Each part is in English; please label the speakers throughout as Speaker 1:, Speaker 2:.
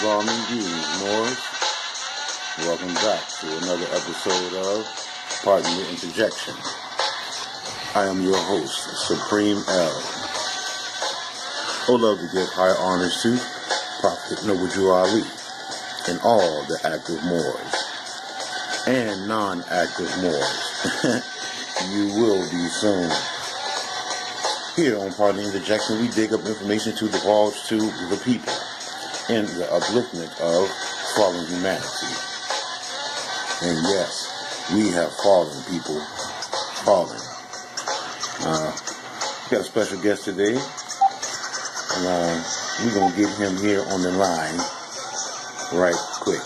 Speaker 1: Islam Indeed, Morris. Welcome back to another episode of Pardon the Interjection. I am your host, Supreme El. Would love to give high honors to Prophet Noble Drew Ali and all the active Moors and non-active Moors. you will be soon. Here on Pardon the Interjection, we dig up information to divulge to the people in the upliftment of fallen humanity. And yes, we have fallen people, fallen. Uh, got a special guest today, and uh, we're gonna get him here on the line right quick.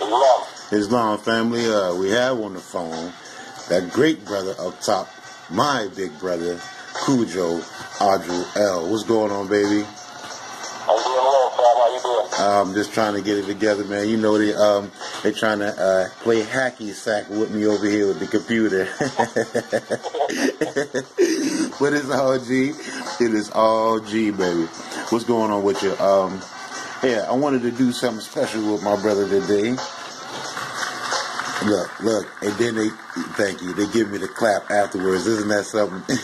Speaker 2: Love.
Speaker 1: Islam family, uh, we have on the phone that great brother up top, my big brother, Kudjo Adwo El. What's going on, baby?
Speaker 2: I'm doing well, Sam. How you doing?
Speaker 1: I'm just trying to get it together, man. You know they um they trying to uh, play hacky sack with me over here with the computer. but it's all G. It is all G, baby. What's going on with you? Um, yeah, I wanted to do something special with my brother today. Look, look, and then they thank you. They give me the clap afterwards. Isn't that something?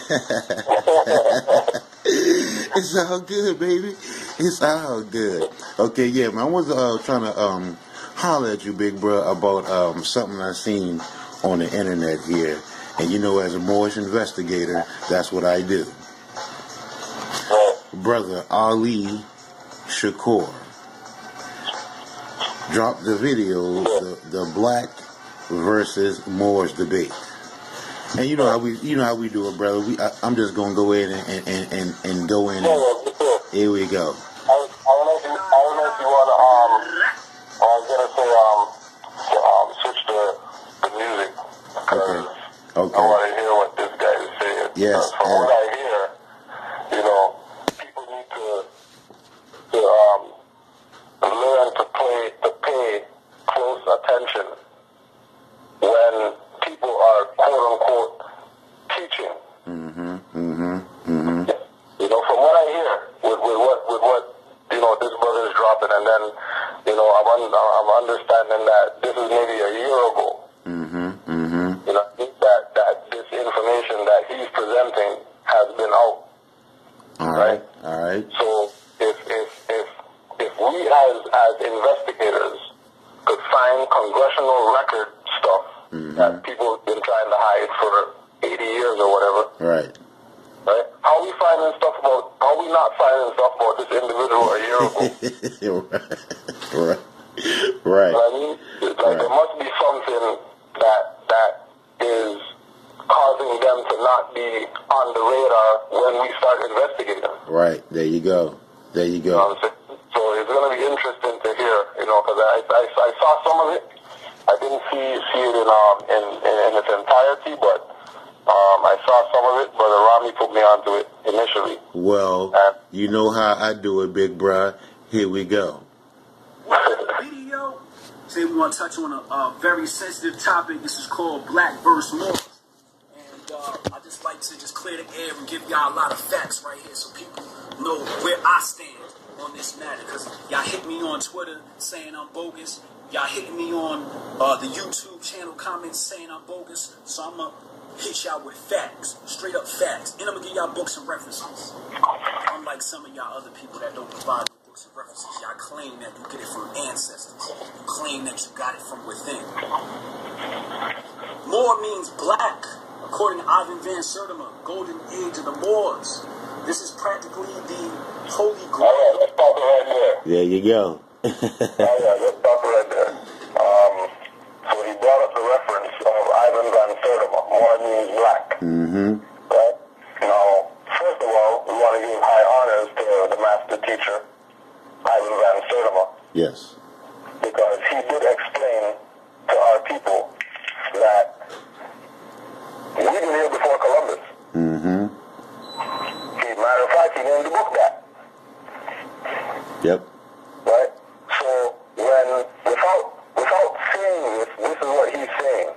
Speaker 1: it's all good, baby. It's all good. Okay, yeah, man. I was uh, trying to um holler at you, big bro, about um something I seen on the internet here. And you know, as a Moorish investigator, that's what I do. Brother Ali Shukar dropped the video, the, the black versus Moore's debate. And you know how we, you know how we do it, brother. We, I, I'm just gonna go in and and, and, and, go in. And,
Speaker 2: yeah, me too.
Speaker 1: here we go.
Speaker 2: I, I don't know if you, I don't know if you want to, um, I was gonna say, um, um, switch the, the music. Because
Speaker 1: Okay.
Speaker 2: I want to hear what this guy is saying.
Speaker 1: Yes,
Speaker 2: From what I hear, you know, people need to, to, um, learn to play, to pay close attention when people are quote unquote teaching.
Speaker 1: Mm-hmm. Mm-hmm. Mm-hmm.
Speaker 2: You know, from what I hear, with, with what with what you know this brother is dropping, and then you know I'm un, I'm understanding that this is maybe a year ago.
Speaker 1: Mm-hmm. Mm-hmm.
Speaker 2: You know that that this information that he's presenting has been out.
Speaker 1: All right. All right.
Speaker 2: So if if if if we as as investigators could find congressional record stuff that people have been trying to hide for 80 years or whatever,
Speaker 1: Right.
Speaker 2: right? How are we finding stuff about? How are we not finding stuff about this individual a year ago?
Speaker 1: Right. Right.
Speaker 2: You know I mean? Like there must be something that that is causing them to not be on the radar when we start investigating.
Speaker 1: Right. There you go. There you
Speaker 2: You know
Speaker 1: go.
Speaker 2: I'm saying? So it's going to be interesting to hear, you know, because I, I I saw some of it. I didn't see see it in um in in, in its entirety, but um I saw some of it. Brother Rami put me onto it initially.
Speaker 1: Well, you know how I do it, big bruh. Here we go.
Speaker 3: video. Today we want to touch on a, a very sensitive topic. This is called Black versus Moors. And uh, I just like to just clear the air and give y'all a lot of facts right here so people know where I stand on this matter. Because y'all hit me on Twitter saying I'm bogus. Y'all hitting me on uh, the YouTube channel comments saying I'm bogus. So I'm going to hit y'all with facts, straight up facts. And I'm going to give y'all books and references. Unlike some of y'all other people that don't provide no references, y'all claim that you get it from ancestors. You claim that you got it from within. Moor means black, according to Ivan Van Sertima, golden age of the Moors. This is practically the holy
Speaker 2: All
Speaker 3: grail.
Speaker 2: right, let's stop it right there.
Speaker 1: There you go.
Speaker 2: Oh yeah, let's stop it right there. Um, so he brought up the reference of Ivan Van Sertima, Moor means black.
Speaker 1: mm-hmm.
Speaker 2: Right? Now, first of all, we want to give high honors to the master teacher, Ivan Van Sertima,
Speaker 1: Yes.
Speaker 2: because he did explain to our people that we've been here before Columbus.
Speaker 1: Mm-hmm.
Speaker 2: He, matter of fact, he named the book that.
Speaker 1: Yep.
Speaker 2: right? So when without without saying this, this is what he's saying.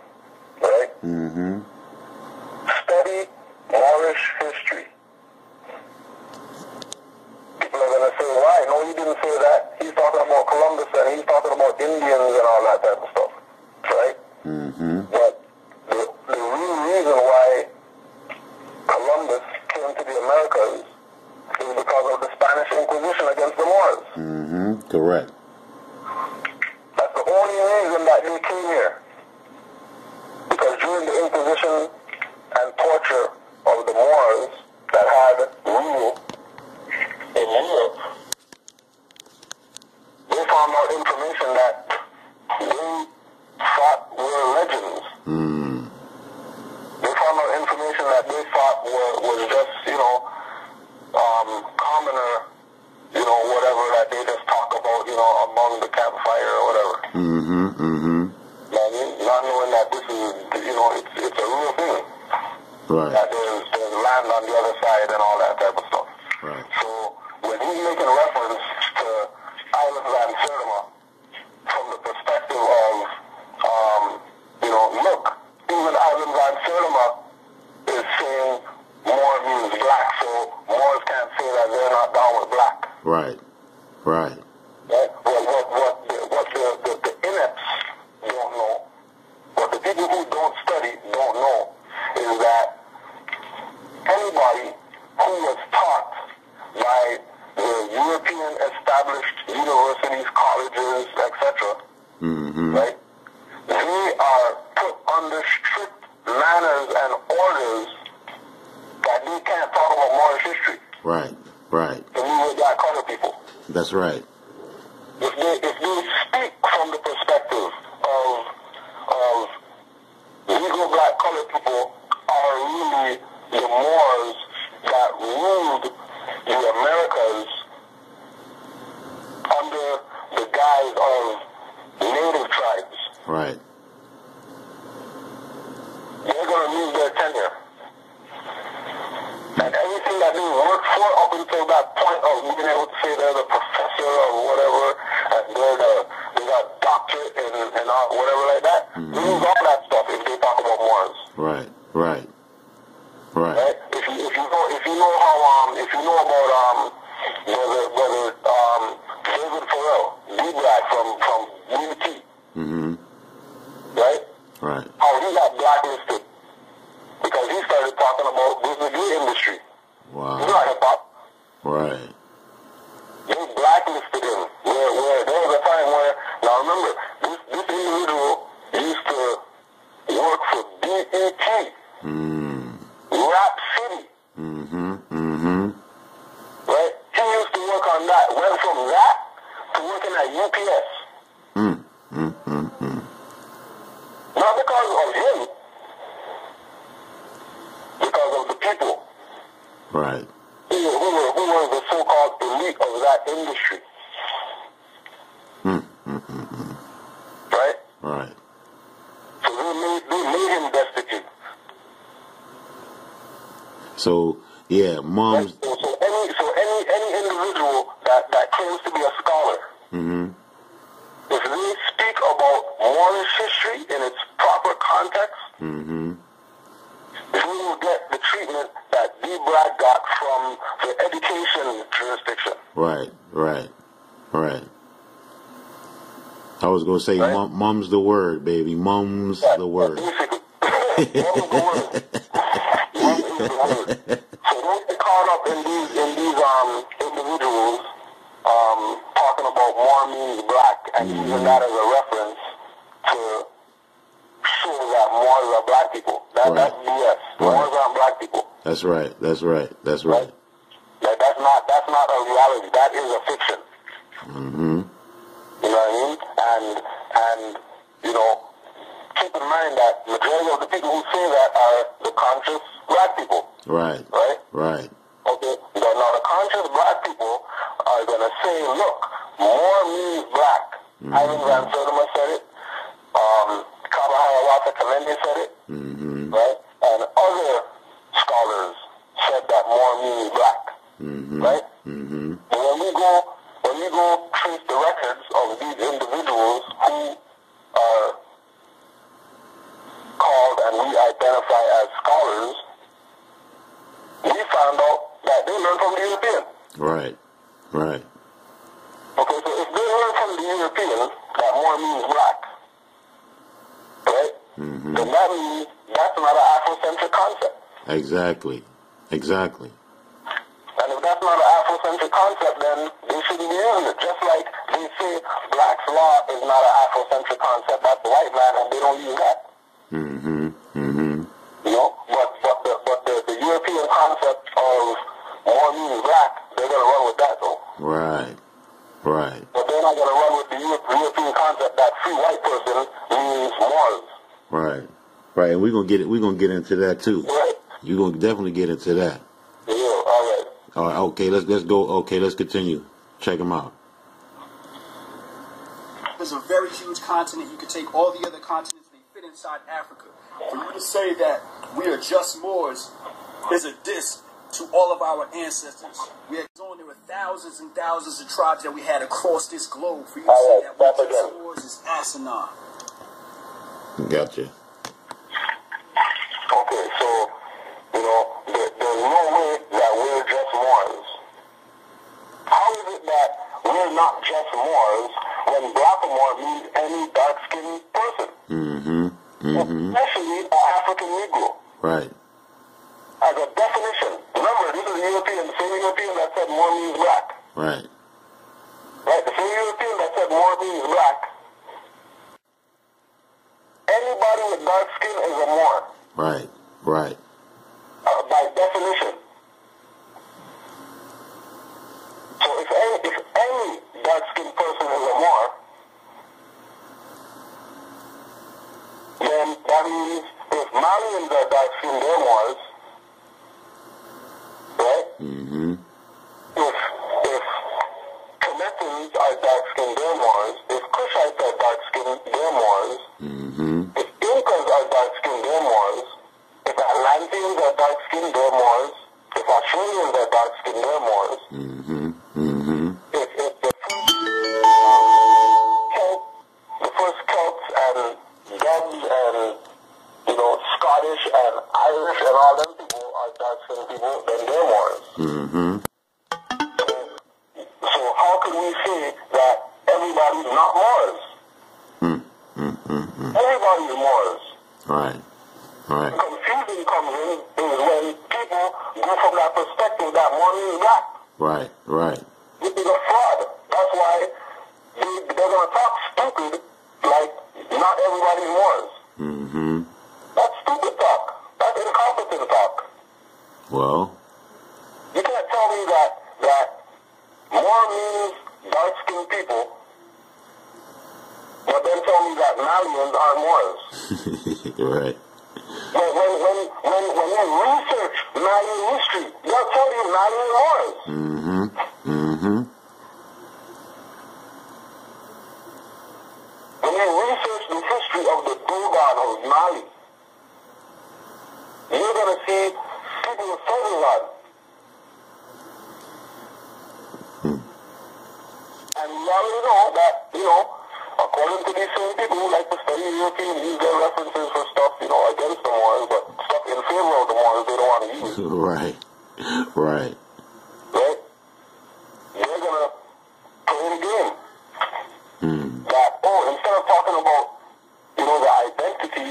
Speaker 2: Indians and all that type of stuff, right?
Speaker 1: Mm-hmm.
Speaker 2: But the, the real reason why Columbus came to the Americas is because of the Spanish Inquisition against the Moors.
Speaker 1: Mm-hmm. Correct.
Speaker 2: That's the only reason that they came here. Because during the Inquisition and torture of the Moors that had rule in Europe, they found out information that they thought were legends.
Speaker 1: Mm.
Speaker 2: They found out information that they thought were, was just, you know, um, commoner, you know, whatever that they just talk about, you know, among the campfire or whatever.
Speaker 1: Mm-hmm. Mm-hmm.
Speaker 2: You know I mean? Not knowing that this is, you know, it's, it's a real thing.
Speaker 1: Right.
Speaker 2: That there's, there's land on the other side and all that type of stuff.
Speaker 1: Right.
Speaker 2: So when he's making reference from the perspective of, um, you know, look, even Ivan Van is saying Moor means black, so can't say that they're not down with black.
Speaker 1: Right. Right?
Speaker 2: What, what, what, the, what the, the, the inepts don't know, what the people who don't study don't know, is that anybody who was taught by the European established universities, colleges, etc.,
Speaker 1: Mm-hmm.
Speaker 2: right? They are put under strict manners and orders that they can't talk about Moorish history.
Speaker 1: Right. Right.
Speaker 2: The Negro black color people.
Speaker 1: That's right.
Speaker 2: If they if they speak from the perspective of of People are really the Moors that ruled the Americas under the guise of native tribes.
Speaker 1: Right.
Speaker 2: They're gonna lose their tenure. And everything that they worked for up until that point of being able to say they're the professor or whatever, and they're the they got doctorate and, and all, whatever like that, they lose all that stuff if they talk about Moors.
Speaker 1: Right. Right. Right.
Speaker 2: Right? If you if you know if you know how um if you know about um whether whether um David Farrell, D Black from from UT,
Speaker 1: Mm-hmm.
Speaker 2: right?
Speaker 1: Right.
Speaker 2: How he got blacklisted because he started talking about the gay industry. He's
Speaker 1: Wow.
Speaker 2: not hip hop.
Speaker 1: Right.
Speaker 2: They blacklisted him. Where, where there was a time where now remember this this individual used to work for BET,
Speaker 1: Mm.
Speaker 2: Rap City,
Speaker 1: Mm-hmm. Mm-hmm.
Speaker 2: right? He used to work on that. Went from that to working at UPS.
Speaker 1: Mm. Mm. Mm. Mm.
Speaker 2: Not because of him, because of the people
Speaker 1: Right.
Speaker 2: who, who were who were the so-called elite of that industry,
Speaker 1: Mm. Mm. Mm. Mm.
Speaker 2: right?
Speaker 1: Right.
Speaker 2: So they made they made him destitute.
Speaker 1: So yeah, mom's.
Speaker 2: So, so any so any any individual that that claims to be a scholar,
Speaker 1: Mm-hmm.
Speaker 2: if they speak about Moorish history in its proper context,
Speaker 1: Mm-hmm.
Speaker 2: they will get the treatment that D. Bragg got from the education jurisdiction.
Speaker 1: Right. Right. Right. I was gonna say,
Speaker 2: Right.
Speaker 1: mom's the word, baby. Mom's
Speaker 2: That-
Speaker 1: the word.
Speaker 2: Basically, Mom the word. Mom is the word. So don't get caught up in these in these um individuals um talking about more means black and using that as a reference to show that Moors are black people. That
Speaker 1: Right.
Speaker 2: that's BS.
Speaker 1: Right.
Speaker 2: Moors aren't black people.
Speaker 1: That's right. That's right. That's right.
Speaker 2: Like that's not that's not a reality. That is a fiction.
Speaker 1: Mm-hmm.
Speaker 2: You know what I mean? And and you know, keep in mind that majority of the people who say that are the conscious black people,
Speaker 1: Right.
Speaker 2: right?
Speaker 1: Right.
Speaker 2: Okay. But now the conscious black people are gonna say, look, more means black. Ivan Van Sertima said it. Um, Kaba Hiawatha Kamene said it.
Speaker 1: Mm-hmm.
Speaker 2: Right? And other scholars said that more means black.
Speaker 1: Mm-hmm.
Speaker 2: Right?
Speaker 1: Mm-hmm.
Speaker 2: But when we go when we go trace the records of these individuals who are called and we identify as scholars, we found out that they learned from the European.
Speaker 1: Right. Right.
Speaker 2: Okay, so if they learn from the European that more means black, right?
Speaker 1: Mm-hmm.
Speaker 2: Then that means that's not an Afrocentric concept.
Speaker 1: Exactly. Exactly.
Speaker 2: And if that's not an Afrocentric concept, then they shouldn't be using it. Just like they say Black's Law is not an Afrocentric concept. That's white man, and they don't use that.
Speaker 1: Mm-hmm.
Speaker 2: You know, but but the but the, the European concept of more means black, they're gonna run with that though.
Speaker 1: Right. Right.
Speaker 2: But they're not gonna run with the European concept that free white person means Moors.
Speaker 1: Right. Right. And we're gonna get it we're gonna get into that too.
Speaker 2: Right?
Speaker 1: You're gonna definitely get into that.
Speaker 2: Yeah, all right.
Speaker 1: All right, okay, let's let's go. Okay, let's continue. Check them out.
Speaker 3: There's a very huge continent. You could take all the other continents, they fit inside Africa. For you to say that we are just Moors is a diss to all of our ancestors. We are on there were thousands and thousands of tribes that we had across this globe. For you to say that we're just Moors is asinine.
Speaker 1: Gotcha.
Speaker 2: Okay, so, you know, there, there's no way that we're just Moors. How is it that we're not just Moors when Blackamoor means any dark-skinned person?
Speaker 1: Mm-hmm. Mm-hmm.
Speaker 2: Especially an African Negro.
Speaker 1: Right.
Speaker 2: As a definition. Remember, this is the European, the same European that said more means black.
Speaker 1: Right.
Speaker 2: Right? The same European that said more means black. Anybody with dark skin is a Moor.
Speaker 1: Right. Right.
Speaker 2: uh, by definition. Everybody was.
Speaker 1: Mm-hmm.
Speaker 2: That's stupid talk. That's incompetent talk.
Speaker 1: Well.
Speaker 2: You can't tell me that, that more means dark-skinned people, but then tell me that Malians are Moors.
Speaker 1: right.
Speaker 2: When, when, when, when, when you research Malian history, they'll tell you Malian Moors.
Speaker 1: Mm-hmm. Mm-hmm.
Speaker 2: When you research the history of the Dogon of Mali, you're going to see people with Sotherland. And you already know that, you know, according to these same people who like to study European, use their references for stuff, you know, against the Moors, but stuff in favor of the Moors they don't want to use.
Speaker 1: right. Right.
Speaker 2: right? They're gonna play the game.
Speaker 1: Mm.
Speaker 2: That oh, instead of talking about you know the identity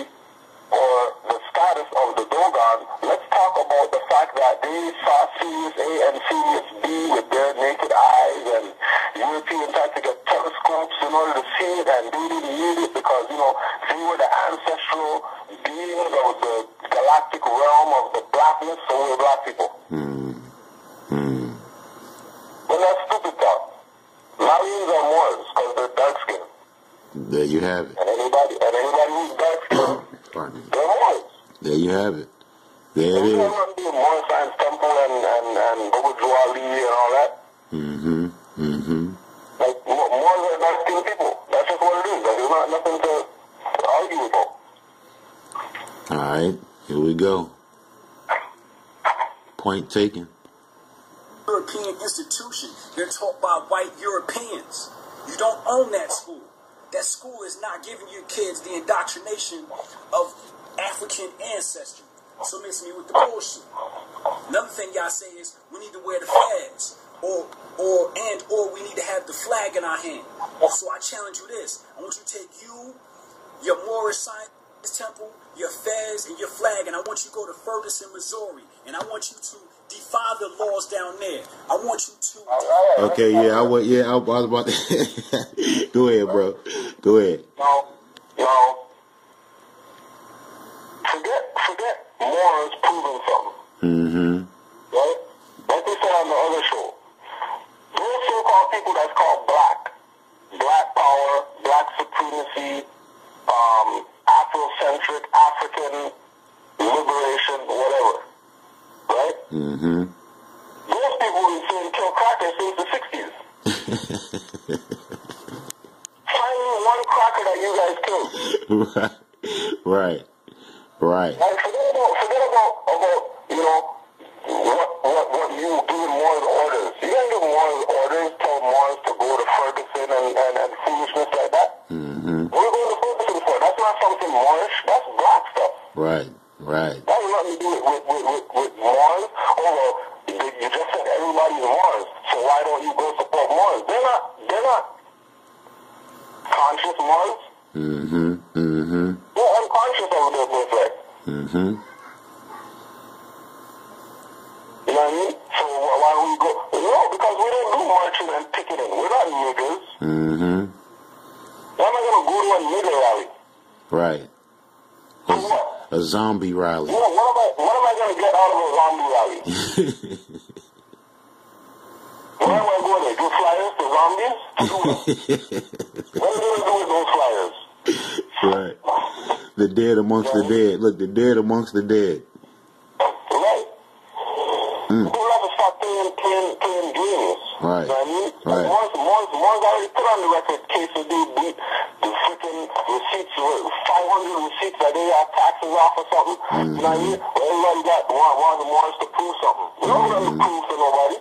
Speaker 2: or the status of the Dogon, let's talk about the fact that they saw Sirius A and Sirius B with their naked eyes, and Europeans had to get telescopes in order to see it, and they didn't use it because you know they were the ancestral beings of the galactic realm of the blackness, so we're black people.
Speaker 1: Mm. Mm.
Speaker 2: Well, that's stupid talk. Malians are Moors because they're dark skinned.
Speaker 1: There you have it.
Speaker 2: And anybody and anybody who's dark skinned,
Speaker 1: Pardon me.
Speaker 2: they're Moors.
Speaker 1: There you have it. There it
Speaker 2: There's
Speaker 1: is.
Speaker 2: nothing to do with Moor Science Temple and, and, and Baba Juali and all that.
Speaker 1: Mm-hmm. Mm-hmm.
Speaker 2: Like, Mo- Moors are dark skinned people. That's just what it is. Like, there's not nothing to, to argue about.
Speaker 1: All right. Here we go. Point taken.
Speaker 3: European institution. They're taught by white Europeans. You don't own that school. That school is not giving you kids the indoctrination of African ancestry. So miss me with the bullshit. Another thing y'all say is we need to wear the fez. or or and or we need to have the flag in our hand. So I challenge you this. I want you to take you, your Moorish Science Temple, your fez, and your flag, and I want you to go to Ferguson, Missouri, and I want you to defy the laws down there. I want you to.
Speaker 1: Okay, yeah, I was, yeah, I was about to. Go ahead, bro. Go ahead.
Speaker 2: No, no. Forget, forget Moors proving something.
Speaker 1: Mm-hmm.
Speaker 2: right? Like they said on the other show, those so-called people that's called black, black power, black supremacy, um, Afrocentric, African liberation, whatever, right?
Speaker 1: Mm-hmm.
Speaker 2: Those people have been saying kill crackers since the 60s. Find one cracker that you guys killed.
Speaker 1: right. Right.
Speaker 2: Like, forget about, forget about, about, you know, what, what, what you giving Moore's orders. You can't give Moore's orders, tell Moore's to go to Ferguson and, and, and foolishness like that.
Speaker 1: Mm-hmm.
Speaker 2: What are you going to Ferguson for? That's not something Moorish. That's black stuff.
Speaker 1: Right. Right.
Speaker 2: That has nothing to do with, with, with, with, with Moors. Oh, well, you you just said everybody's Moors, so why don't you go support Moors? They're not, they're not conscious Moors.
Speaker 1: Mm-hmm. Mm-hmm.
Speaker 2: They're unconscious of their birthright.
Speaker 1: Mm-hmm.
Speaker 2: You know what I mean? So wh- why don't we go? No, because we don't do marching and picketing. We're not niggers.
Speaker 1: Mm-hmm.
Speaker 2: Why am I going to go to a nigger rally?
Speaker 1: Right.
Speaker 2: For what?
Speaker 1: A zombie rally.
Speaker 2: What, what am I, what am I going to get out of a zombie rally? Why am I going there? Do flyers to zombies? To do what? What are we going to do with those flyers?
Speaker 1: Right. The dead amongst the dead. Look, the dead amongst the dead.
Speaker 2: Right. People have to stop playing, playing, playing games.
Speaker 1: Right.
Speaker 2: You know what I mean?
Speaker 1: Right.
Speaker 2: Once, once, once already put on the record case of they beat the freaking receipts, 500 receipts that they have taxes off or something. You know what I mean? Well, everybody got one, one of them wants to prove something. We don't have to prove to nobody.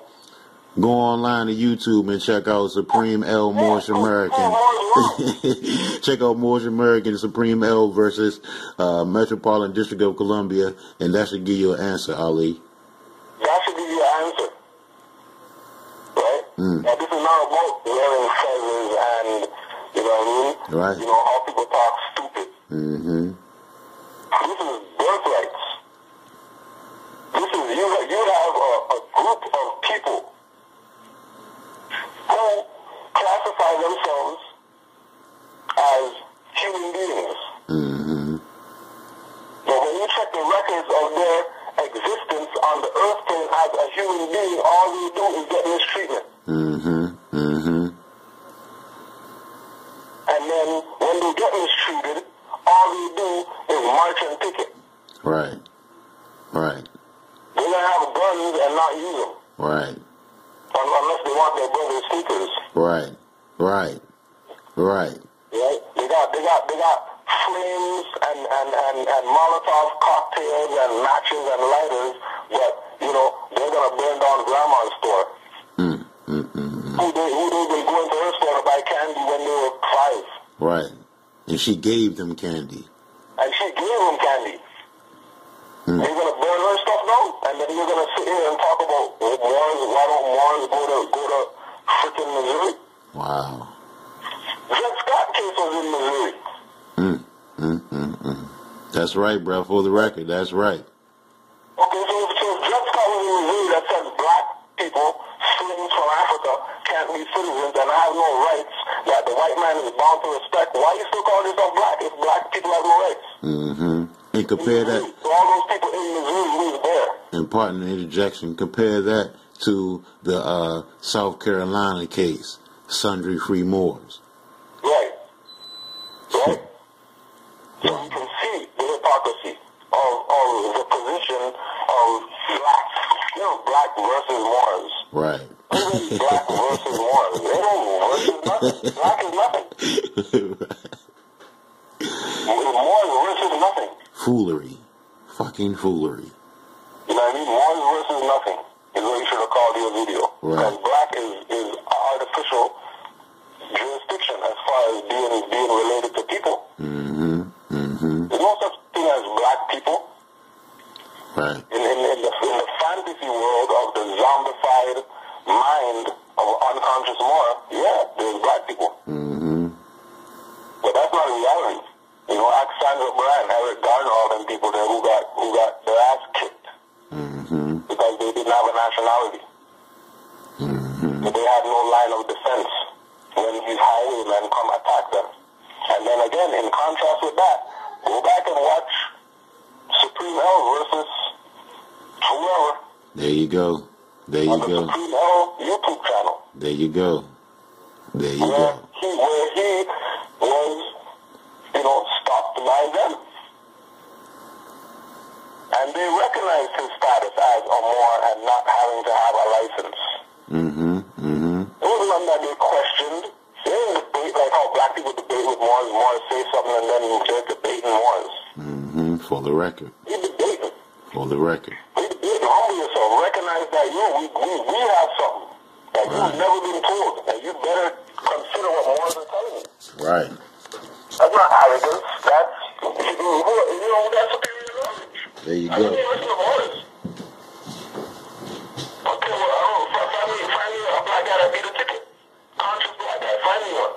Speaker 1: Go online to YouTube and check out Supreme El Moorish American. check out Moorish American Supreme El versus uh, Metropolitan District of Columbia, and that should give you an answer, Ali.
Speaker 2: That should give you an answer. Right?
Speaker 1: Mm.
Speaker 2: Now, this is not about wearing feathers and, you know what I mean?
Speaker 1: Right.
Speaker 2: You know, how people talk stupid.
Speaker 1: Mm-hmm.
Speaker 2: This is birthrights. This is, you, you have a, a group of people who classify themselves as human beings.
Speaker 1: Mm-hmm.
Speaker 2: But when you check the records of their existence on the earth plane as a human being, all they do is get mistreatment.
Speaker 1: Mm-hmm. Mm-hmm.
Speaker 2: And then when they get mistreated, all they do is march and picket.
Speaker 1: Right. Right.
Speaker 2: They're going to have guns and not use them.
Speaker 1: Right.
Speaker 2: Unless they want their brother's sneakers.
Speaker 1: Right. Right. Right.
Speaker 2: Right? They got they got they got flames and, and, and, and Molotov cocktails and matches and lighters, but you know, they're gonna burn down grandma's store.
Speaker 1: Mm, mm, mm, mm.
Speaker 2: Who they who they been going to her store to buy candy when they were five.
Speaker 1: Right. And she gave them candy.
Speaker 2: And she gave them candy.
Speaker 1: Hmm.
Speaker 2: You're gonna burn her stuff down and then you're gonna sit here and talk about Moors, why don't Moors go to go to freaking Missouri?
Speaker 1: Wow.
Speaker 2: Dred Scott case was in Missouri.
Speaker 1: Mm, mm, mm, mm. That's right, bro. For the record, that's right.
Speaker 2: Okay, so, so Dred Scott was in Missouri that said black people, slaves from Africa, can't be citizens and have no rights, that the white man is bound to respect. Why you still call yourself black if black people have no rights?
Speaker 1: Mm-hmm. And compare that,
Speaker 2: So all those people in Missouri who was there.
Speaker 1: and pardon the interjection, compare that to the uh, South Carolina case, Sundry Free Moors.
Speaker 2: Right. Right? Hmm. So you can see the hypocrisy of, of the position of black, you know, black versus Moors.
Speaker 1: Right.
Speaker 2: Black versus Moors. They don't versus nothing. Black is nothing. Moors versus nothing.
Speaker 1: foolery. Fucking foolery.
Speaker 2: You know what I mean? Moors versus nothing is what you should record your video. Because right. black is, is artificial jurisdiction as far as being, being related to people.
Speaker 1: Mm-hmm. Mm-hmm.
Speaker 2: There's no such thing as black people.
Speaker 1: Right.
Speaker 2: In, in, in, the, in the fantasy world of the zombified mind of unconscious more, yeah, there's black people.
Speaker 1: Mm-hmm.
Speaker 2: But that's not reality. You know, Alexander Brand, Eric Garner, all them people there who got, who got their ass kicked
Speaker 1: Mm-hmm.
Speaker 2: because they didn't have a nationality.
Speaker 1: Mm-hmm.
Speaker 2: They had no line of defense when these highwaymen come attack them. And then again, in contrast with that, go back and watch Supreme El versus whoever
Speaker 1: There you go. There you
Speaker 2: on the
Speaker 1: go.
Speaker 2: Supreme El YouTube channel.
Speaker 1: There you go. There you go.
Speaker 2: he where he was, you know, stopped by them. And they recognized his status as a Moor and not having to have a license.
Speaker 1: Mm-hmm. Mm-hmm.
Speaker 2: Wasn't that they questioned. They didn't debate like how black people debate with Moors. Moors say something and then they're debating Moors.
Speaker 1: Mm-hmm. For the record.
Speaker 2: He debating.
Speaker 1: For the record.
Speaker 2: He debating. Humble yourself. Recognize that you, we, we, we have something that you've never been told. And you better consider what Moors are telling you.
Speaker 1: Right.
Speaker 2: That's not arrogance. That's, you know, that's superior knowledge.
Speaker 1: There you go.
Speaker 2: listen to orders. Okay, well, I don't know. Find me, find me a black guy that beat a ticket. Conscious black guy. Find me one.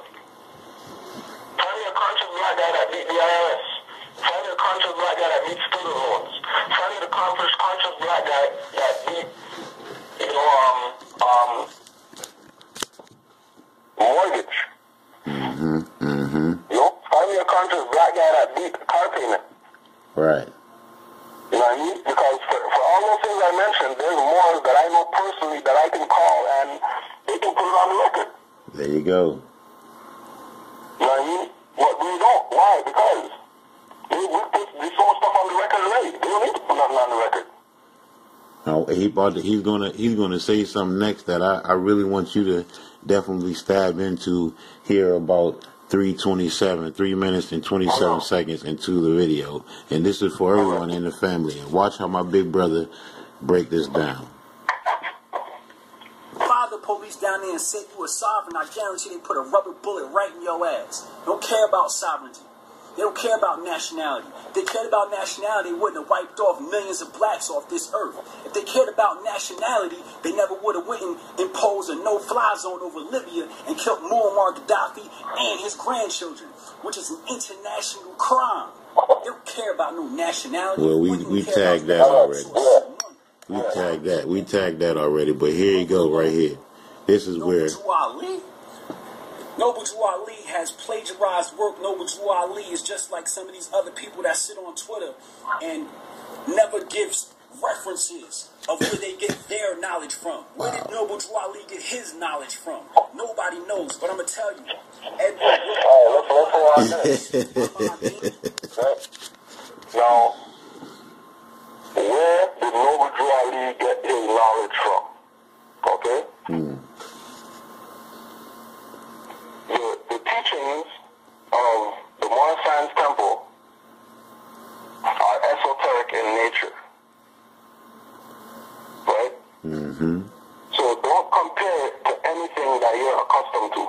Speaker 2: Find me a conscious black guy that beat the IRS. Find me a conscious black guy that beat student loans. Find me the conscious, conscious black guy that beat, you know, um, um, mortgage.
Speaker 1: Mm-hmm. Mm-hmm.
Speaker 2: You know, find me a conscious black guy that beat car payment.
Speaker 1: Right.
Speaker 2: You know what I mean? Because for, for all those things I mentioned, there's more that I know personally that I can call and they can put it on the record.
Speaker 1: There you go.
Speaker 2: You know what I mean? What we don't. Why? Because they, we put this whole stuff on the record already. They don't need to put nothing on the record.
Speaker 1: Now, he about to, he's gonna he's gonna say something next that I, I really want you to definitely stab into here about three twenty seven, three minutes and twenty seven seconds into the video. And this is for everyone in the family. And watch how my big brother break this down.
Speaker 3: Father police down there and say you a sovereign, I guarantee they put a rubber bullet right in your ass. Don't care about sovereignty. They don't care about nationality. If they cared about nationality, they wouldn't have wiped off millions of blacks off this earth. If they cared about nationality, they never would have went and imposed a no-fly zone over Libya and killed Muammar Gaddafi and his grandchildren, which is an international crime. They don't care about no nationality.
Speaker 1: Well, we- we tagged that already.
Speaker 3: source of money.
Speaker 1: We tagged that. We tagged that already. But here you go, right here. This is where.
Speaker 3: Noble Drew Ali. Noble Drew Ali has plagiarized work. Noble Drew Ali is just like some of these other people that sit on Twitter and never gives references of where they get their knowledge from. Where did Noble Drew Ali get his knowledge from? Nobody knows, but I'm gonna tell you. Edward
Speaker 2: All right, let's, let's go on this. Now, where did Noble Drew Ali get his knowledge from? Okay?
Speaker 1: Hmm.
Speaker 2: The, teachings of the Moore Science Temple are esoteric in nature. Right?
Speaker 1: Mm-hmm.
Speaker 2: So don't compare it to anything that you're accustomed to.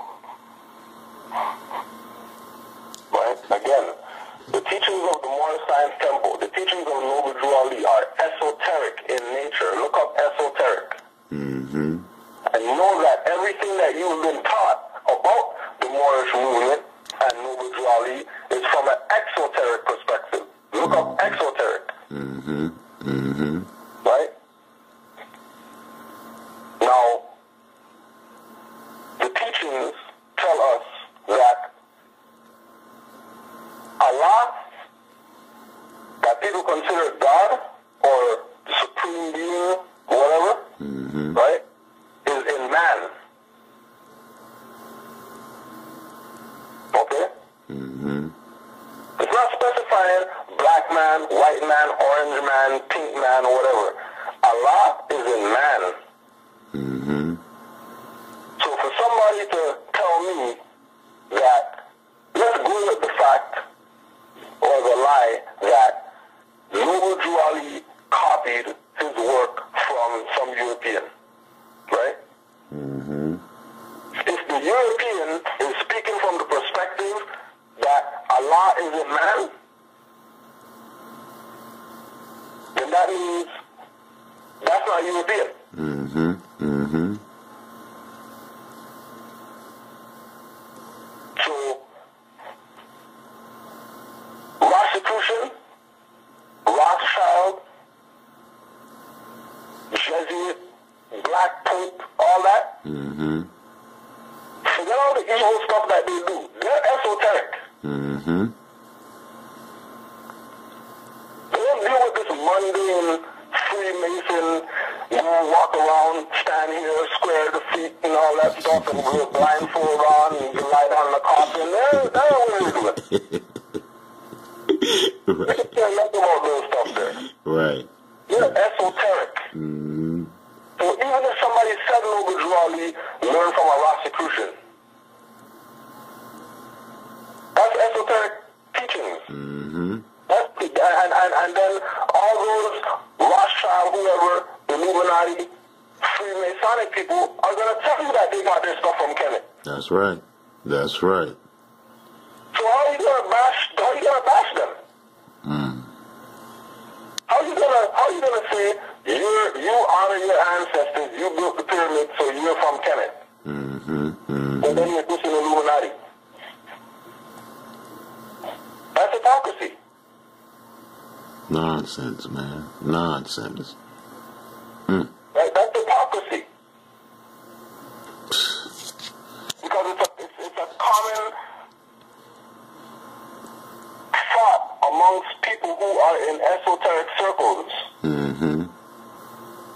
Speaker 2: Right? Again, the teachings of the Moore Science Temple, the teachings of Noble Drew Ali are esoteric in nature. Look up esoteric.
Speaker 1: Mm-hmm.
Speaker 2: And know that everything that you've been taught about the Moorish movement and Noble Drew Ali is from an exoteric perspective. Look up exoteric.
Speaker 1: Mm-hmm. Mm-hmm.
Speaker 2: Right? Now, the teachings tell us that Allah, that people consider God or the supreme being, whatever,
Speaker 1: Mm-hmm.
Speaker 2: right, is in man. Okay?
Speaker 1: Mm-hmm.
Speaker 2: It's not specifying black man, white man, orange man, pink man, whatever. Allah is in man.
Speaker 1: Mm-hmm.
Speaker 2: So for somebody to tell me that, let's go with the fact or the lie that Noble Drew Ali copied his work from some European, right?
Speaker 1: Mm-hmm.
Speaker 2: If the European is speaking from the perspective that Allah is in man, then that means that's not European.
Speaker 1: Mm-hmm.
Speaker 2: So Rosicrucian, Rothschild, Jesuit, Black Pope, all that.
Speaker 1: Mm-hmm.
Speaker 2: Forget all the evil stuff that they do. They're esoteric.
Speaker 1: Mm-hmm.
Speaker 2: They don't deal with this mundane Freemason, you know, walk around, stand here, square the feet and all that stuff, and with a blindfold on, and you lie down in the coffin. They're, they're what they do it.
Speaker 1: right.
Speaker 2: They care nothing about those stuff there.
Speaker 1: Right.
Speaker 2: They're esoteric.
Speaker 1: Mm-hmm.
Speaker 2: So even if somebody said Noble Drew Ali learned from a Rosicrucian, that's esoteric teachings.
Speaker 1: Mm-hmm.
Speaker 2: That's, and, and, and then all those Rothschild, whoever, Illuminati, Freemasonic people are going to tell you that they got their stuff from Kemet.
Speaker 1: That's right. That's right.
Speaker 2: So how are you going to bash? How are you going to bash them?
Speaker 1: Mm.
Speaker 2: How are you going to How are you going to say you you honor your ancestors? You built the pyramid, so you're from Kemet,
Speaker 1: Mm-hmm. Mm-hmm.
Speaker 2: and then you're pushing Illuminati. That's hypocrisy.
Speaker 1: Nonsense, man. Nonsense. Mm.
Speaker 2: Right? That's hypocrisy. Because it's a, it's, it's a common thought amongst people who are in esoteric circles
Speaker 1: Mm-hmm.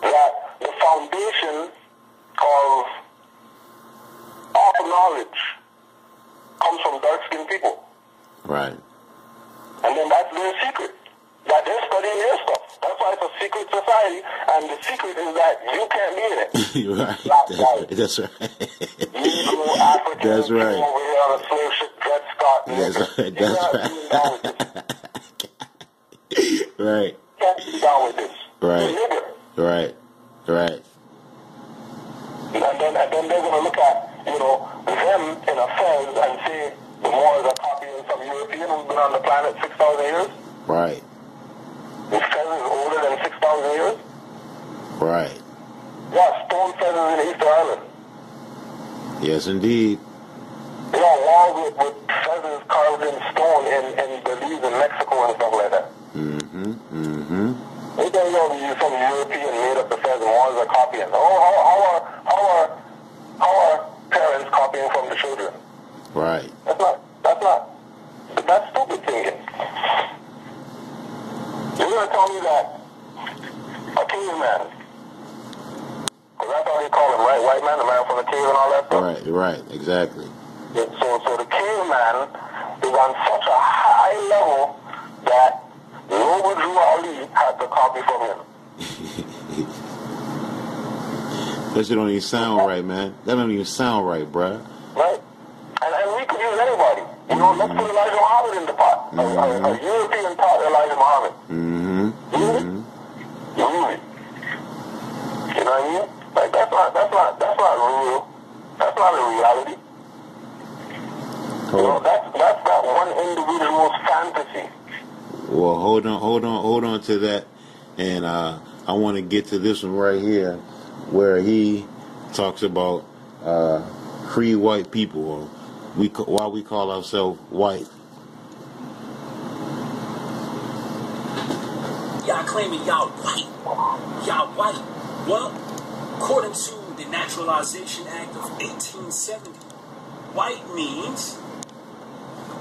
Speaker 2: that the foundation of all knowledge comes from dark-skinned people.
Speaker 1: Right.
Speaker 2: And then that's their secret. That they're studying their stuff. That's why it's a secret society, and the secret is that you can't be in it.
Speaker 1: You're right.
Speaker 2: Black
Speaker 1: That's,
Speaker 2: guy.
Speaker 1: that's right.
Speaker 2: Negro, African,
Speaker 1: That's
Speaker 2: people
Speaker 1: right.
Speaker 2: over here on a slave ship, Dred Scott.
Speaker 1: That's
Speaker 2: nigga.
Speaker 1: right.
Speaker 2: You're
Speaker 1: That's
Speaker 2: not
Speaker 1: right.
Speaker 2: being down with this.
Speaker 1: right.
Speaker 2: You can't be down with this.
Speaker 1: Right.
Speaker 2: You're a nigger.
Speaker 1: Right. Right.
Speaker 2: And then, and then they're going to look at, you know, them in a fez and say the Moors are copying some European who's been on the planet 6,000 years.
Speaker 1: Right.
Speaker 2: The fez is older than 6,000 years.
Speaker 1: Right.
Speaker 2: Yeah, stone fezzes in Easter Island.
Speaker 1: Yes, indeed.
Speaker 2: There are walls with, with feathers carved in stone in, in Belize and Mexico and stuff like that.
Speaker 1: Mm-hmm. Mm-hmm.
Speaker 2: They think you know, some European made up the feathers and ones are copying. Oh, how, how are how are how are parents copying from the children?
Speaker 1: Right.
Speaker 2: That's not that's not that's stupid thinking. You're gonna tell me that a caveman, because that's how they call him, right? White man, the man from the cave and all that stuff.
Speaker 1: Right. Right. Exactly.
Speaker 2: So, so the caveman is on such a high level that Noble Drew Ali had to copy from him.
Speaker 1: That shit don't even sound right, man. That don't even sound right, bruh.
Speaker 2: right? And, and we could use anybody. You know, let's put Elijah Muhammad in the pot. A, a, a European pot Elijah Muhammad.
Speaker 1: Mm-hmm.
Speaker 2: It.
Speaker 1: Mm-hmm.
Speaker 2: You know what I mean? Like that's not that's not that's not real. That's not a reality. You know, that's that's that one individual's fantasy.
Speaker 1: well, hold on, hold on, hold on to that, and uh, I want to get to this one right here, where he talks about uh, free white people, we why we call ourselves white.
Speaker 3: Y'all claiming y'all white. Y'all white. Well, according to the Naturalization Act of 1870, white means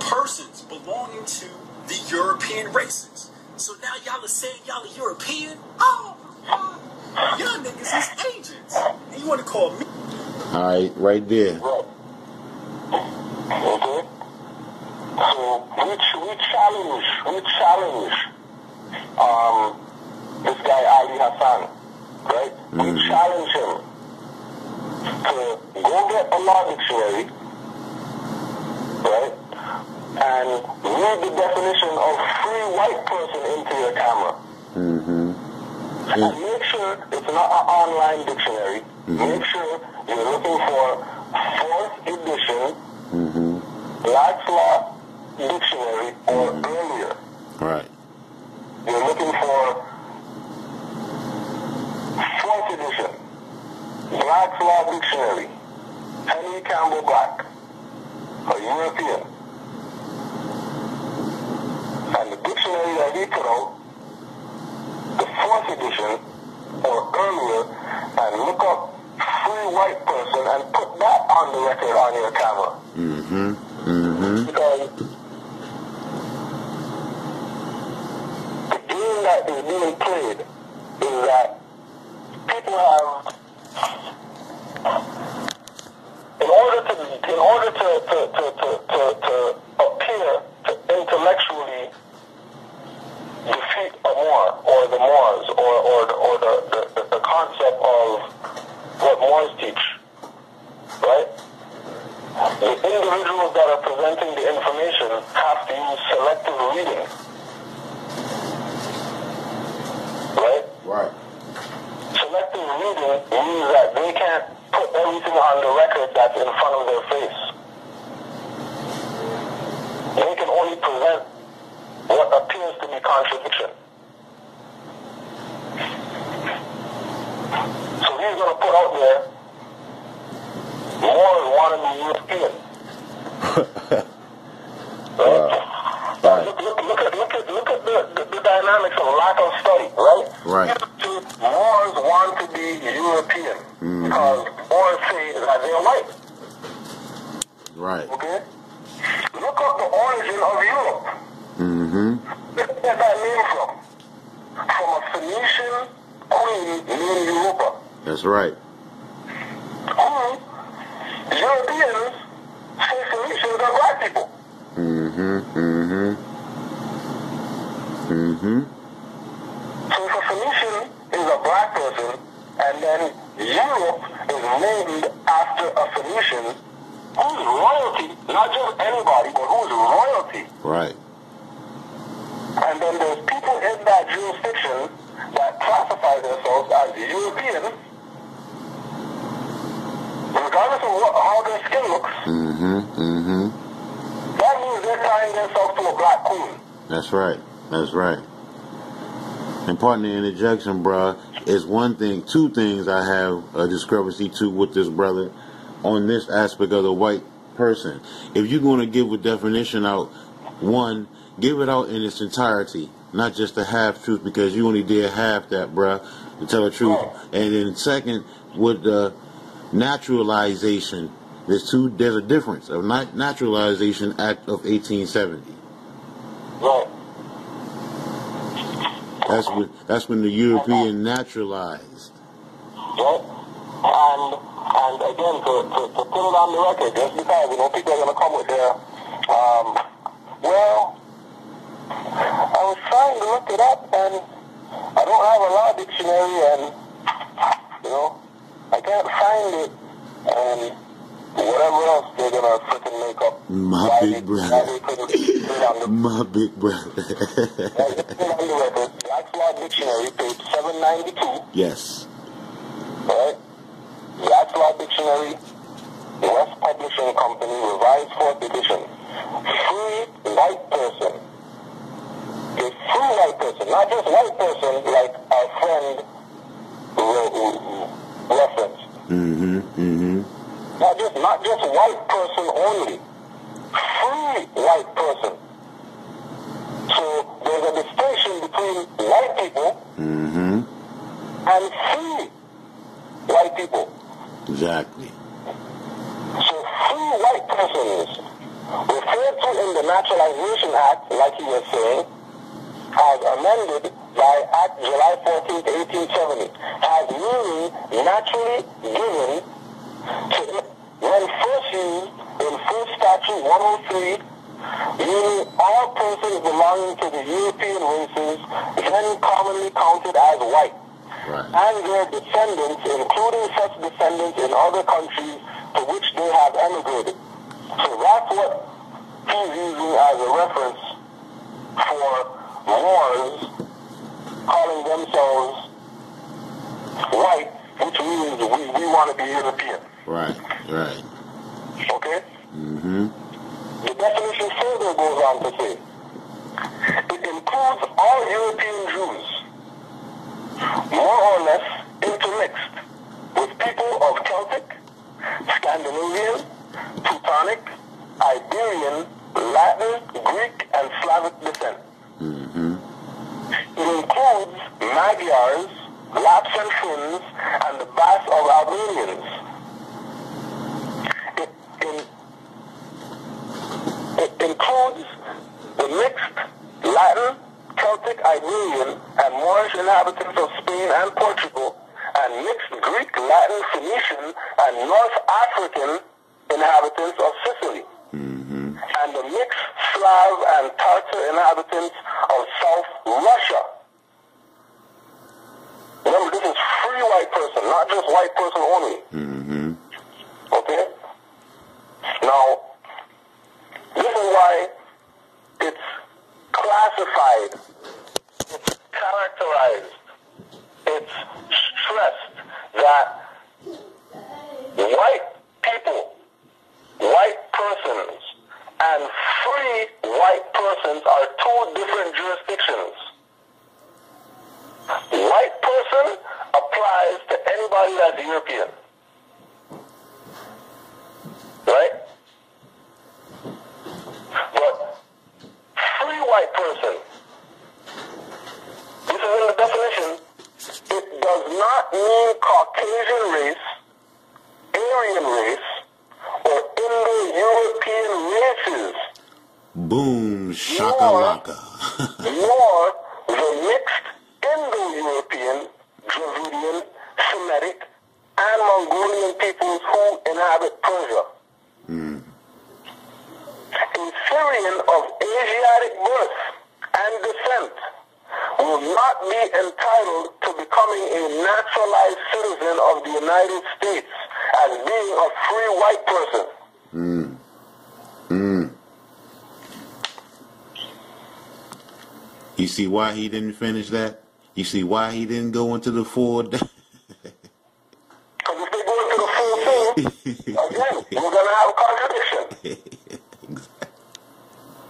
Speaker 3: persons belonging to the European races. So now y'all are saying y'all are European? Oh, y'all niggas is agents. And you want to call me?
Speaker 1: All right, right there.
Speaker 2: Okay? So we, we challenge, we challenge um, this guy Ali Hassan, right? We
Speaker 1: Mhm.
Speaker 2: challenge him to go get a law dictionary, right? And read the definition of free white person into your camera.
Speaker 1: Mm-hmm.
Speaker 2: And make sure it's not an online dictionary. Make sure you're looking for fourth edition
Speaker 1: Mm-hmm.
Speaker 2: Black's Law Dictionary or earlier.
Speaker 1: Right.
Speaker 2: You're looking for fourth edition Black's Law Dictionary. Henry Campbell Black, a European. And the dictionary that put out the fourth edition or earlier and look up free white person and put that on the record on your camera.
Speaker 1: Mm-hmm. Mm-hmm.
Speaker 2: Because the game that is being played is that people have in order to in order to to, to, to, to, to appear to intellectually defeat a Moor or the Moors or, or, the, or the, the, the concept of what Moors teach. Right? The individuals that are presenting the information have to use selective reading. Right?
Speaker 1: Right.
Speaker 2: Selective reading means that they can't put everything on the record that's in front of their face. They can only present what appears to be contradiction. So he's going to put out there more want to be European. right?
Speaker 1: Right.
Speaker 2: Look, look, look at look at look at the, the, the dynamics of lack of study, right?
Speaker 1: Right.
Speaker 2: Moors want to be European because Moors say that they're white.
Speaker 1: Right.
Speaker 2: Okay? Look up the origin of Europe.
Speaker 1: Mm-hmm.
Speaker 2: Where did that name from? From a Phoenician queen named Europa.
Speaker 1: That's right.
Speaker 2: Who Europeans say Phoenicians are black people.
Speaker 1: Mm-hmm. Mm-hmm. Mm-hmm.
Speaker 2: So if a Phoenician is a black person, and then Europe is named after a Phoenician, who's royalty, not just anybody, but who's royalty.
Speaker 1: Right.
Speaker 2: And then there's people in that jurisdiction that classify themselves as European, regardless of what, how their skin looks.
Speaker 1: Mm-hmm. Mm-hmm.
Speaker 2: That means they're tying themselves to a black queen.
Speaker 1: That's right. That's right. And pardon the interjection, bruh, is one thing, two things I have a discrepancy to with this brother on this aspect of the white person. If you're going to give a definition out, one, give it out in its entirety, not just a half truth, because you only did half that, bruh, to tell the truth. And then second, with the naturalization, there's two, there's a difference of naturalization act of 1870.
Speaker 2: Right.
Speaker 1: That's when that's when the European naturalized.
Speaker 2: Right? And and again, to, to, to put it on the record, just because you know people are going to come with their, um, well, I was trying to look it up and I don't have a law dictionary and you know can't find it and whatever else they're gonna freaking make up.
Speaker 1: My
Speaker 2: Why
Speaker 1: big
Speaker 2: they-
Speaker 1: brother.
Speaker 2: why they couldn't put it on the
Speaker 1: My big brother.
Speaker 2: why they put it on the record. Black's Law Dictionary, page 792.
Speaker 1: yes.
Speaker 2: Right? Law Dictionary, West Publishing Company, revised fourth edition. Free white person. A free white person, not just white person like our friend referenced.
Speaker 1: Mm-hmm. Mm-hmm.
Speaker 2: Not just not just white person only. Free white person. So there's a distinction between white people
Speaker 1: Mm-hmm.
Speaker 2: and free white people.
Speaker 1: Exactly.
Speaker 2: So free white persons referred to in the Naturalization Act, like you were saying, as amended by Act July 14, 1870, has meaning naturally given to when first used in First Statute 103, meaning all persons belonging to the European races then commonly counted as white
Speaker 1: Right.
Speaker 2: and their descendants, including such descendants in other countries to which they have emigrated. So that's what he's using as a reference for Moors calling themselves white, which means we, we want to be European.
Speaker 1: Right. Right.
Speaker 2: Okay?
Speaker 1: Mm-hmm.
Speaker 2: The definition further goes on to say, it includes all European Jews, more or less intermixed with people of Celtic, Scandinavian, Teutonic, Iberian, Latin, Greek, and Slavic descent.
Speaker 1: Mm-hmm.
Speaker 2: It includes Magyars, Lapps and Finns, and the Basques of Albanians. It, in, it includes the mixed Latin, Celtic, Iberian, and Moorish inhabitants of Spain and Portugal, and mixed Greek, Latin, Phoenician, and North African inhabitants of Sicily, and the mixed Slav and Tartar inhabitants of South Russia. Remember, this is free white person, not just white person only. Mm-hmm. Okay? Now, this is why it's classified, it's characterized, it's stressed that white people, white persons, and free white persons are two different jurisdictions. White person applies to anybody that's European. Right? But free white person, this is in the definition, it does not mean Caucasian race, Aryan race, Indo-European races,
Speaker 1: Boom, shakalaka.
Speaker 2: nor the mixed Indo-European, Dravidian, Semitic, and Mongolian peoples who inhabit Persia. Hmm. A Syrian of Asiatic birth and descent will not be entitled to becoming a naturalized citizen of the United States as being a free white person.
Speaker 1: You see why he didn't finish that? You see why he didn't go into the full.
Speaker 2: Because if they go into the full thing, again, we're going to have a contradiction.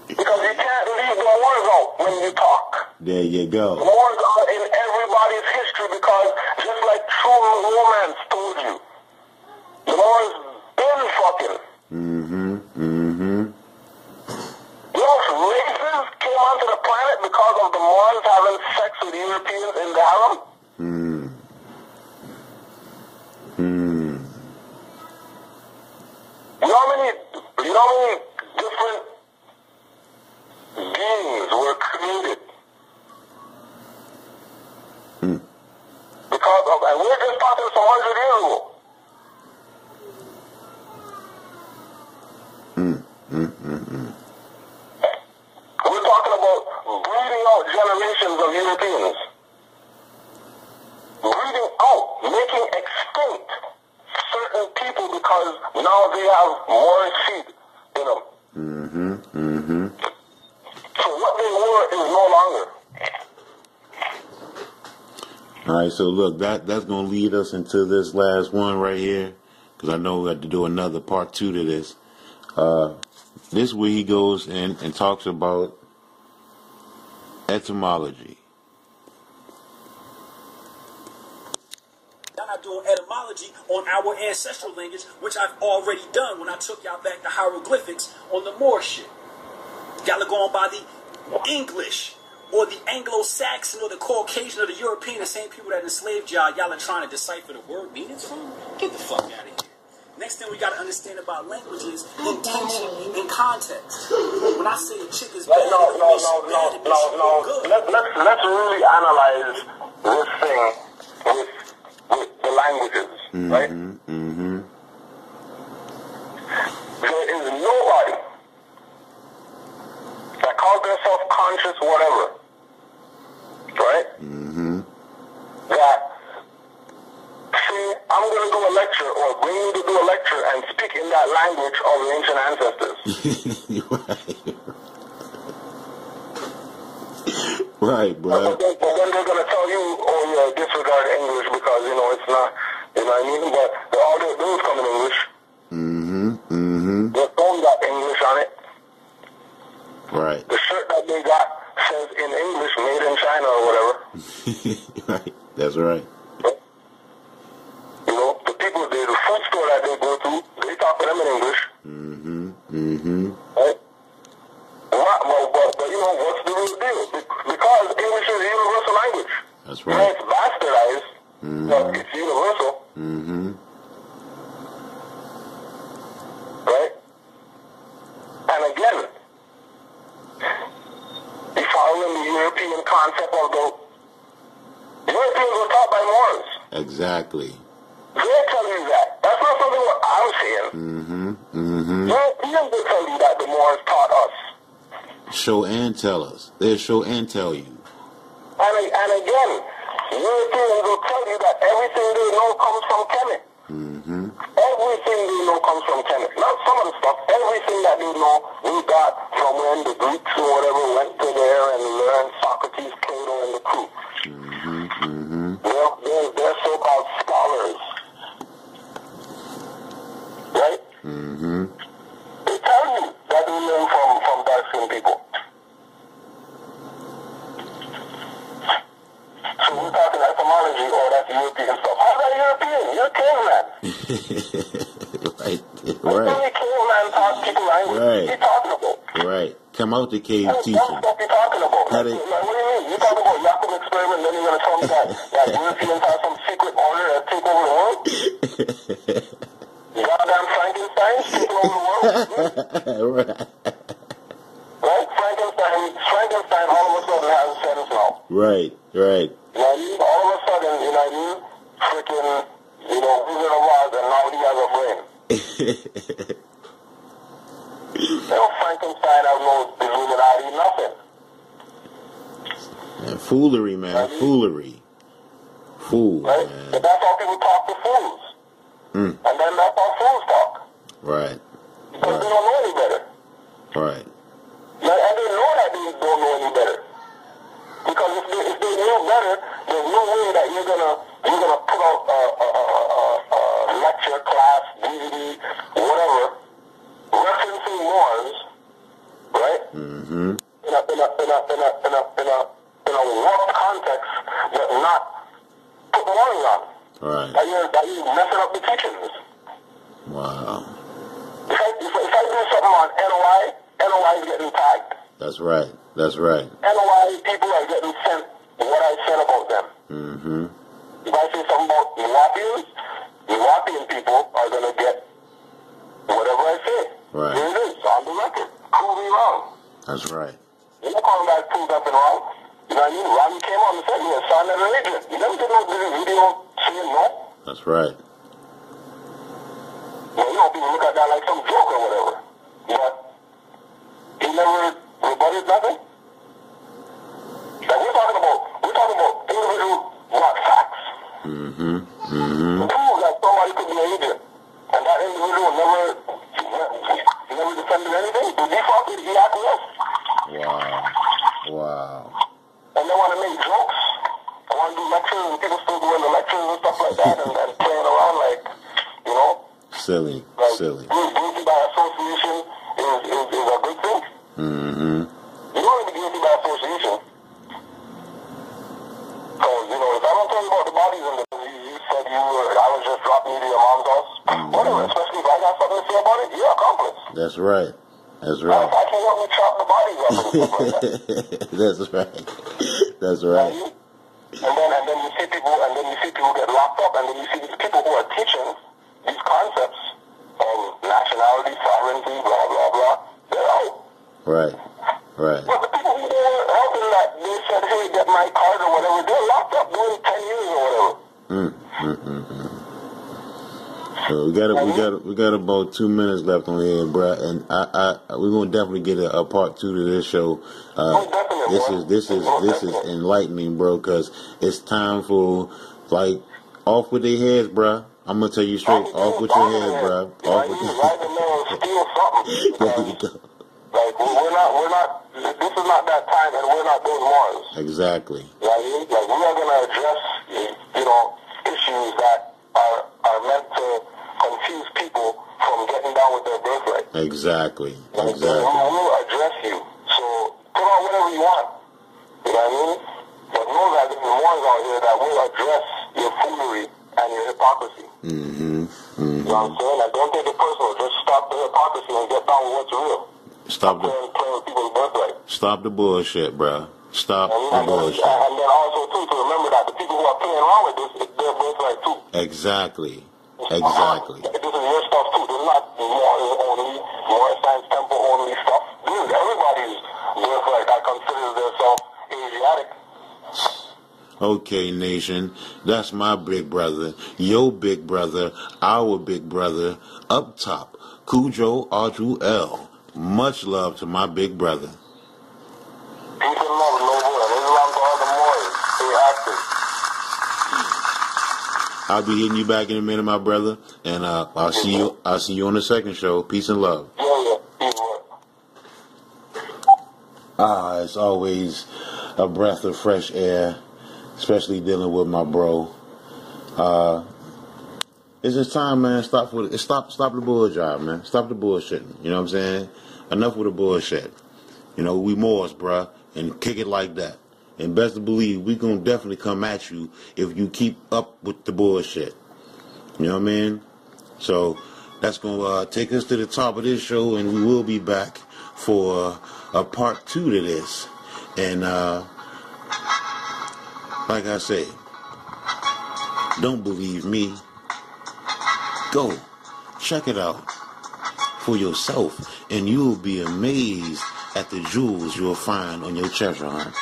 Speaker 2: Because you can't leave the Moors out when you talk.
Speaker 1: there you go.
Speaker 2: Moors are in everybody's history because just like true romance told you, the Moors been fucking.
Speaker 1: Mm-hmm. Mm-hmm.
Speaker 2: Most races came onto the planet because of the Moors having sex with Europeans in the harem.
Speaker 1: Mm. Mm.
Speaker 2: You know how many, you know how many different beings were created?
Speaker 1: Mm.
Speaker 2: Because of, and we're just talking some hundred years ago.
Speaker 1: Mm. Mm. Mm. Mm.
Speaker 2: We're talking about breeding out generations of Europeans. Breeding out, making extinct certain people because now they have more seed in them.
Speaker 1: Mm-hmm. Mm-hmm.
Speaker 2: So what they were is no longer.
Speaker 1: All right, so look, that that's gonna lead us into this last one right here, because I know we have to do another part two to this. Uh, this where he goes in and talks about etymology.
Speaker 3: Y'all not doing etymology on our ancestral language, which I've already done when I took y'all back to hieroglyphics on the Moor shit. Y'all are going by the English or the Anglo-Saxon or the Caucasian or the European, the same people that enslaved y'all. Y'all are trying to decipher the word meanings from. Get the fuck out of here. Next thing we gotta understand about language is intention and context. When I say a chick is bad,
Speaker 2: Like, no,
Speaker 3: it
Speaker 2: no,
Speaker 3: means
Speaker 2: no, no,
Speaker 3: bad, it means
Speaker 2: no, no.
Speaker 3: good.
Speaker 2: Let, let's, let's really analyze this thing with, with the languages, right?
Speaker 1: Mm-hmm.
Speaker 2: There is nobody that calls themselves conscious whatever, right?
Speaker 1: Mm-hmm.
Speaker 2: That say, I'm going to do a lecture or bring you to do a lecture and speak in that language of the ancient ancestors.
Speaker 1: right. right,
Speaker 2: But
Speaker 1: bro.
Speaker 2: then, but then they're going to tell you, oh yeah, disregard English because, you know, it's not, you know what I mean? But the, all they do is come in English.
Speaker 1: Mm-hmm. Mm-hmm.
Speaker 2: Their phone got English on it.
Speaker 1: Right.
Speaker 2: The shirt that they got says in English, made in China or whatever.
Speaker 1: right. That's right.
Speaker 2: You know, the people, the, the food store that they go to, they talk to them in English.
Speaker 1: Mm-hmm. Mm-hmm.
Speaker 2: Right? What, but, but, but, you know, what's the real deal? Be- Because English is universal following the European concept of the Europeans were taught by Moors.
Speaker 1: Exactly.
Speaker 2: They tell you that. That's not something what I'm saying.
Speaker 1: Mm-hmm. Mm-hmm.
Speaker 2: Europeans will tell you that the Moors taught us.
Speaker 1: Show and tell us. They'll show and tell you.
Speaker 2: And, and again, Europeans will tell you that everything they know comes from Kemet.
Speaker 1: Mm-hmm.
Speaker 2: Everything they know comes from Kemet. Not some of the stuff. Everything that they know, we got from when the Greeks or whatever went to there and learned Socrates, Plato, and the crew.
Speaker 1: Mm-hmm. Mm-hmm.
Speaker 2: They're, they're, they're so-called scholars. Right?
Speaker 1: Mm-hmm.
Speaker 2: They tell you that they learn from, from dark-skinned people. So we're talking etymology, or that's European stuff. How's that European? You're a caveman.
Speaker 1: right.
Speaker 2: Right.
Speaker 1: Right.
Speaker 2: Only caveman talk people language.
Speaker 1: Right.
Speaker 2: What you talking about?
Speaker 1: Right. The cave
Speaker 2: What
Speaker 1: teaching.
Speaker 2: you talking about? Like, what do you mean? You talking about Jacob experiment, then you're gonna tell me that, that Europeans have some secret order that take over the world? Goddamn Frankenstein taking over the world?
Speaker 1: right.
Speaker 2: Right? Frankenstein, Frankenstein all of a sudden has now.
Speaker 1: Right. Right.
Speaker 2: You know what I mean? All of a sudden, you know what I mean? Freaking, you know, Wizard of Oz, and now he has a brain. You know, Frankenstein has no Illuminati, nothing.
Speaker 1: Man, foolery, man. Foolery. Fool,
Speaker 2: Right? But
Speaker 1: man.
Speaker 2: that's how people talk to fools.
Speaker 1: Mm.
Speaker 2: And then that's how fools talk.
Speaker 1: Right.
Speaker 2: Because they don't know any better.
Speaker 1: Right.
Speaker 2: Like, and they know that they don't know any better. Because if they, if they knew better, there's no way that you're gonna you're gonna put out a, a, a, a, a lecture, class, DVD, whatever, referencing Moors, right?
Speaker 1: Mm-hmm.
Speaker 2: In a in a in a in a in a in a in a warped context, but not put Moors on.
Speaker 1: Right.
Speaker 2: That you're that you're messing up the teachings.
Speaker 1: Wow.
Speaker 2: If I if, I- if I do something on NOI, NOI is getting tagged.
Speaker 1: That's right. That's right.
Speaker 2: NOI people are getting sent what I said about them.
Speaker 1: Mm-hmm.
Speaker 2: If I say something about Europeans, European people are going to get whatever I say.
Speaker 1: Right.
Speaker 2: Here it is, on the record. Prove me wrong.
Speaker 1: That's right.
Speaker 2: You're not calling back prove nothing wrong. You know what I mean? Rodney came on and said he had signed an agent. You never did no video saying no.
Speaker 1: That's right.
Speaker 2: Well, you know, people look at that like some joke or whatever. But he never rebutted nothing. Like we're talking about, we're talking about individual, not facts.
Speaker 1: Mm-hmm. Mm-hmm.
Speaker 2: prove that somebody could be an agent. And that individual never, never defended anything. He defaulted, he acquiesced.
Speaker 1: Wow. Wow.
Speaker 2: And they want to make jokes. They want to do lectures and people still doing the lectures and stuff like that and, and playing around like, you know,
Speaker 1: Silly.
Speaker 2: like
Speaker 1: Silly.
Speaker 2: being guilty by association is, is, is a good thing.
Speaker 1: Mm-hmm.
Speaker 2: You don't want to be guilty by association. Because, you know, if I don't tell you about the bodies and the, you, you said you were, I was just dropping you to your mom's house, Mm whatever, especially if I got something to say about it, you're accomplice.
Speaker 1: That's right. That's right.
Speaker 2: if I can help you chop the bodies up and stuff.
Speaker 1: That's right. That's right.
Speaker 2: And then, and then you see people, and then you see people get locked up, and then you see these people who are teaching these concepts of nationality, sovereignty, blah, blah, blah. They're out.
Speaker 1: Right. Right.
Speaker 2: But the people who were helping that, they said, hey, get my card or whatever, they're locked up doing 10 years or whatever.
Speaker 1: Mm, mm, mm, mm. So we got we got we got about two minutes left on here, bruh, and I, I we're gonna definitely get a, a part two to this show. Uh,
Speaker 2: Oh,
Speaker 1: this
Speaker 2: bro.
Speaker 1: is this is
Speaker 2: Oh,
Speaker 1: this is enlightening, bro, because it's time for like off with their heads, bruh. I'm gonna tell you straight, off with your heads, bruh. Off with
Speaker 2: you
Speaker 1: your
Speaker 2: ride the man and steal something.
Speaker 1: There you go.
Speaker 2: like, we- we're not, we're not, this is not that time, and we're not those Moors.
Speaker 1: Exactly.
Speaker 2: Like, like we are going to address, you know, issues that are are meant to confuse people from getting down with their birthright.
Speaker 1: Exactly.
Speaker 2: Like,
Speaker 1: Exactly.
Speaker 2: We will address you. So put on whatever you want. You know what I mean? But know that there's ones out here that will address your foolery and your hypocrisy.
Speaker 1: Mm-hmm.
Speaker 2: You
Speaker 1: Mm-hmm.
Speaker 2: know what I'm saying? Like, don't take it personal. Just stop the hypocrisy and get down with what's real.
Speaker 1: Stop the
Speaker 2: Playing, playing with people's birthright.
Speaker 1: stop the bullshit, bruh. Stop
Speaker 2: And,
Speaker 1: the
Speaker 2: and, then,
Speaker 1: bullshit.
Speaker 2: and then also, too, to remember that the people who are playing around with this, it's their birthright, too.
Speaker 1: Exactly. Uh-huh. Exactly.
Speaker 2: This is your stuff too. This is not more only, more science temple only stuff. This is everybody's like I consider themselves Asiatic.
Speaker 1: Okay, nation, that's my big brother, your big brother, our big brother, up top, Kudjo Adwo El. Much love to my big brother.
Speaker 2: Peace and love, no more. Islam to all the Moors. Stay active.
Speaker 1: I'll be hitting you back in a minute, my brother, and uh, I'll see you. I'll see you on the second show. Peace and love.
Speaker 2: Yeah, yeah.
Speaker 1: Ah, it's always a breath of fresh air, especially dealing with my bro. Uh, it's just time, man. Stop with it. Stop, stop the bullshit, man. Stop the bullshitting. You know what I'm saying? Enough with the bullshit. You know, we Moors, bruh, and kick it like that. And best believe, we gonna definitely come at you if you keep up with the bullshit. You know what I mean? So that's gonna uh, take us to the top of this show, and we will be back for a part two to this. And uh, like I say, don't believe me. Go check it out for yourself, and you'll be amazed at the jewels you'll find on your treasure hunt.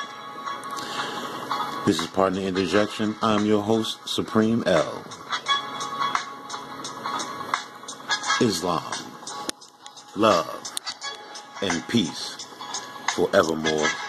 Speaker 1: This is Pardon The Interjection. I'm your host, Supreme El. Islam, love, and peace forevermore.